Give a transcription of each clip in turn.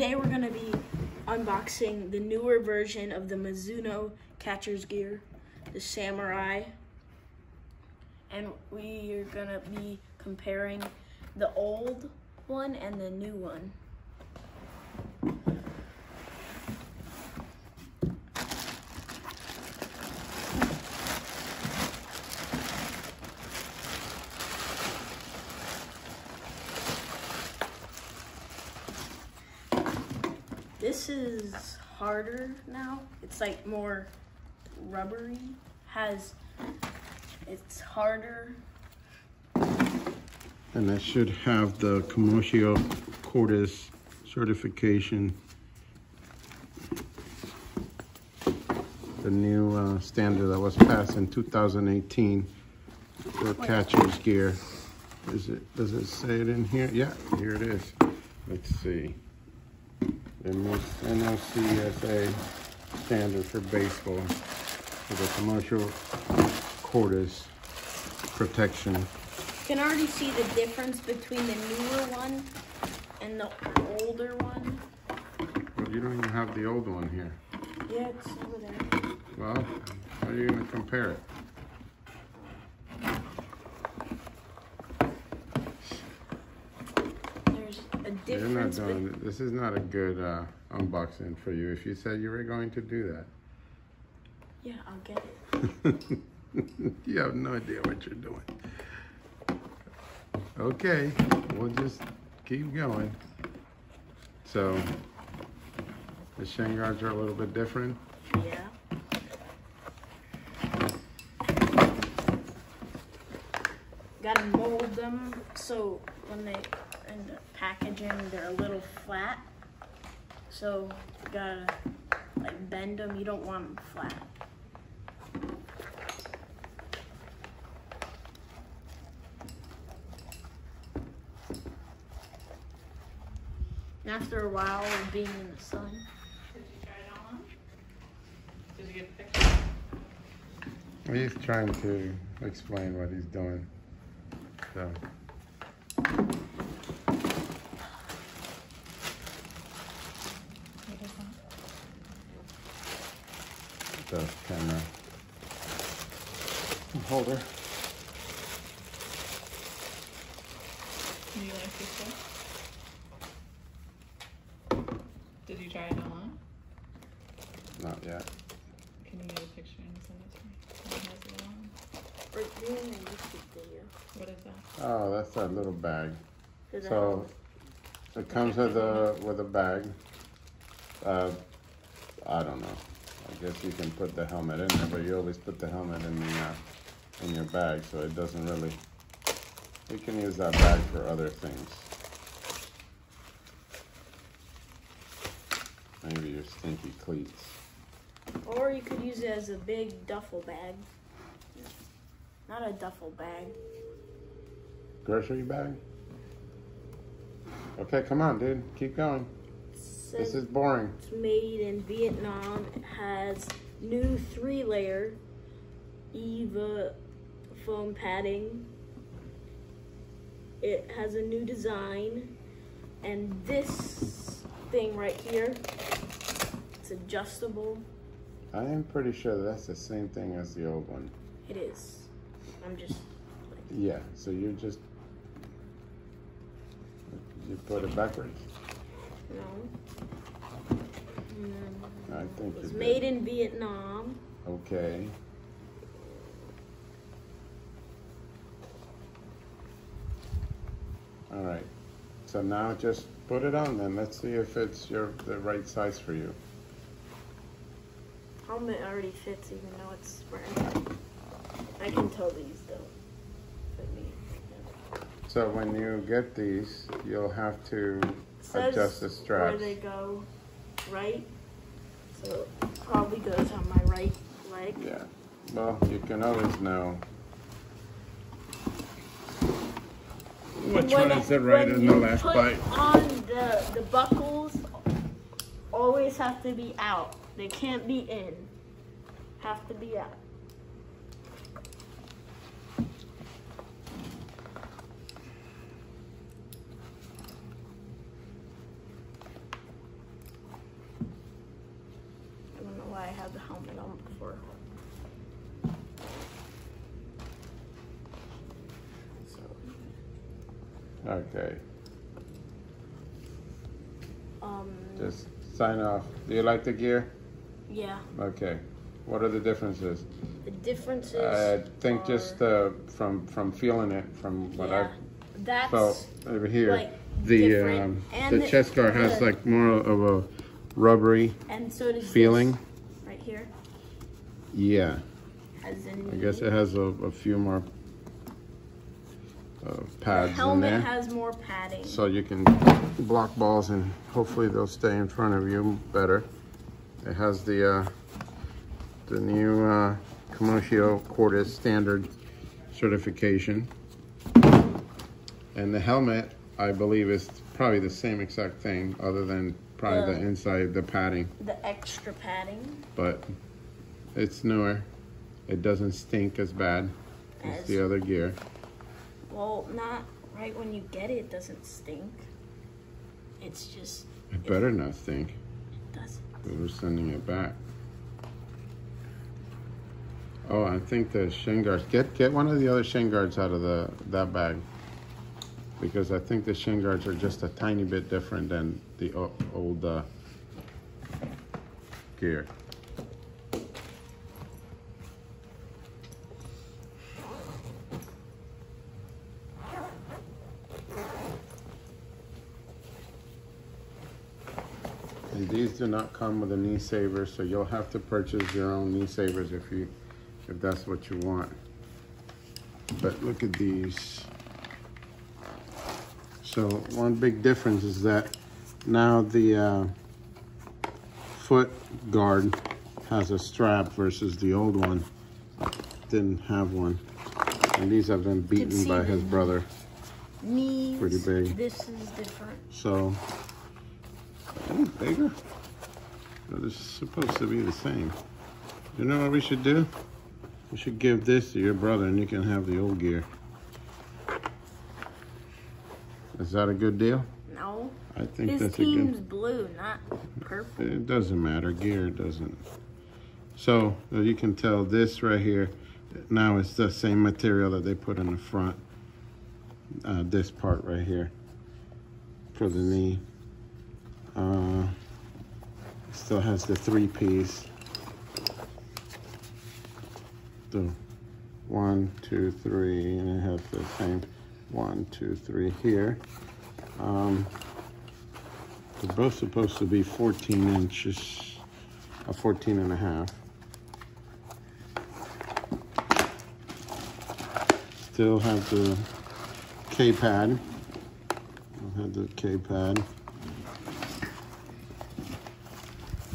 today we're gonna be unboxing the newer version of the Mizuno catcher's gear, the Samurai. And we are gonna be comparing the old one and the new one. This is harder now. It's like more rubbery. Has it's harder. And that should have the Commotio Cordis certification. The new uh, standard that was passed in 2018 for catcher's gear. Is it, does it say it in here? Yeah, here it is. Let's see. The NOCSA standard for baseball for the commotio cordis protection. You can already see the difference between the newer one and the older one. Well, you don't even have the old one here. Yeah, it's over there. Well, how are you gonna compare it? You're not be- this is not a good uh, unboxing for you. If you said you were going to do that. yeah, I'll get it. you have no idea what you're doing. Okay, we'll just keep going. So, the shin guards are a little bit different. Yeah. Gotta mold them so when they in the packaging they're a little flat. So you gotta like bend them. You don't want them flat. And after a while of being in the sun, Did you try it on? Did you get the picture? He's trying to explain what he's doing. So. What is that? the camera holder. Do you like this stuff? Did you try it on? Not yet. Can you get a picture and send it to me? When has What is that? Oh, that's that little bag. For the So it comes with a with a bag. Uh, I don't know. I guess you can put the helmet in there, but you always put the helmet in the uh, in your bag, so it doesn't really. You can use that bag for other things. Maybe your stinky cleats. Or you could use it as a big duffel bag. Not a duffel bag. Grocery bag. Okay, come on, dude. Keep going. It This is boring. it's made in Vietnam. It has new three layer EVA foam padding. It has a new design. And this thing right here, it's adjustable. I am pretty sure that's the same thing as the old one. It is. I'm just Yeah, so you're just you put it backwards. no. Mm, I think It you was did. made in Vietnam. Okay. All right. So now just put it on then. Let's see if it's your the right size for you. Helmet already fits even though it's. I can tell these don't fit me. So when you get these, you'll have to adjust the where straps. they go right. So it probably goes on my right leg. Yeah. Well, you can always know. Which When one it- is the right and the left bite? On the the buckles always have to be out. They can't be in. Have to be out. have the helmet on before. So, Okay, um, just sign off. Do you like the gear? yeah. Okay. What are the differences? The differences. I think are- just uh, from from feeling it, from what yeah, I've that's felt over here, like, the um, And the the- chest guard has the- like more of a rubbery and so does feeling. right here. Yeah, Has I guess it has a, a few more uh, the pads in helmet there, has more padding. so you can block balls and hopefully they'll stay in front of you better. It has the uh, the new uh, Commotio Cordis standard certification. And the helmet, I believe, is probably the same exact thing, other than probably the Yeah. inside, the padding. the extra padding But it's newer. It doesn't stink as bad as As- the other gear. Well, not right when you get it, it doesn't stink. It's just It better not stink. it doesn't. We're sending it back. Oh, I think the shin guards. Get get one of the other shin guards out of the that bag. Because I think the shin guards are just a tiny bit different than the old uh, gear. These do not come with a knee saver, so you'll have to purchase your own knee savers if you, if that's what you want. But look at these. So one big difference is that now the uh, foot guard has a strap versus the old one didn't have one. And these have been beaten by his brother. Knees. Pretty big. This is different. So, oh, bigger. No, is supposed to be the same. You know what we should do? We should give this to your brother and you can have the old gear. Is that a good deal? No, I think his that's a team's good. blue, not purple. It doesn't matter. Gear doesn't. So uh, you can tell this right here. Now it's the same material that they put in the front. Uh, this part right here for the knee. Uh, still has the three piece. The one, two, three, and I have the same one, two, three here. Um, they're both supposed to be 14 inches, a 14 and a half. Still have the K pad. I'll have the K pad.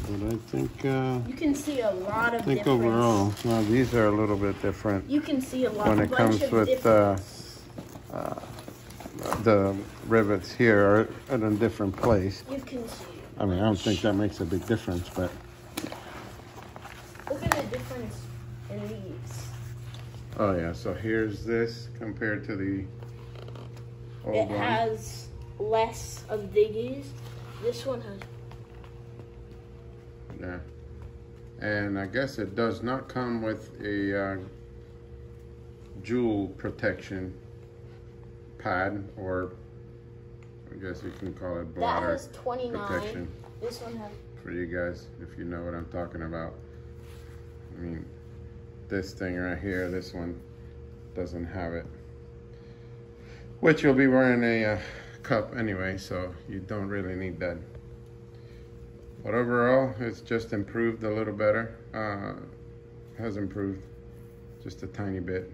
But I think, uh, You can see a lot of I think difference. overall, well, these are a little bit different You can see a lot when it comes with uh, difference. the rivets here are at a different place. you can see. I mean, I don't think that makes a big difference, but Look at the difference in these. oh yeah. So here's this compared to the old it one. has less of diggies. This one has Yeah. And I guess it does not come with a uh, jewel protection pad, or I guess you can call it that bladder has 29. protection This one has for you guys, if you know what I'm talking about. I mean, this thing right here, this one doesn't have it. Which you'll be wearing a uh, cup anyway, so you don't really need that. But overall, it's just improved a little better. Uh, has improved just a tiny bit.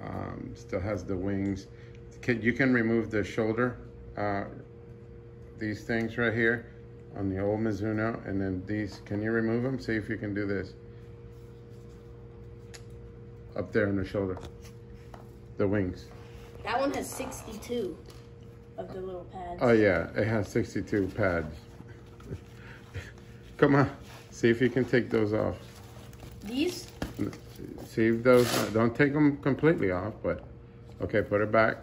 Um, still has the wings. Can, you can remove the shoulder, uh, these things right here on the old Mizuno, and then these. Can you remove them? See if you can do this. Up there on the shoulder, the wings. that one has 62 of the little pads. Oh yeah, it has 62 pads. Come on, see if you can take those off. These See if those, don't take them completely off, but, okay, put it back.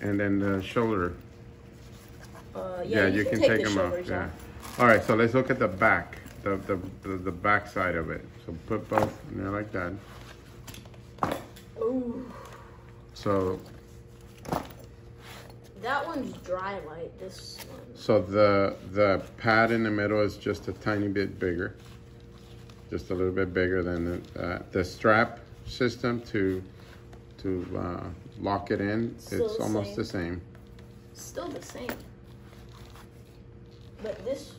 And then the shoulder, uh, yeah, you can take them off, yeah. All right, so let's look at the back. the, the, the, the back side of it. So put both in there like that. Ooh, So, that one's dry light. This one. so the, the pad in the middle is just a tiny bit bigger. Just a little bit bigger than the, uh, the strap system to, to, uh, lock it in. Still It's the almost same. the same. Still the same. But this,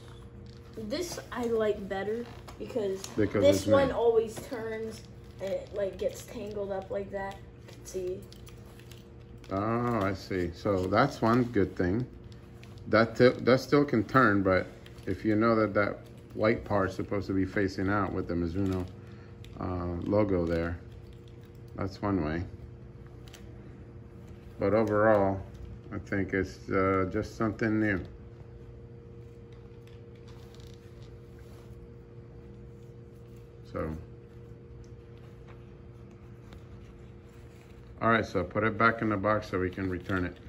this I like better because, Because this one always turns and it like gets tangled up like that. See. Oh, I see. So that's one good thing. That that still can turn, but if you know that that white part's supposed to be facing out with the Mizuno uh, logo there, that's one way. But overall, I think it's uh, just something new. So. All right, so put it back in the box so we can return it.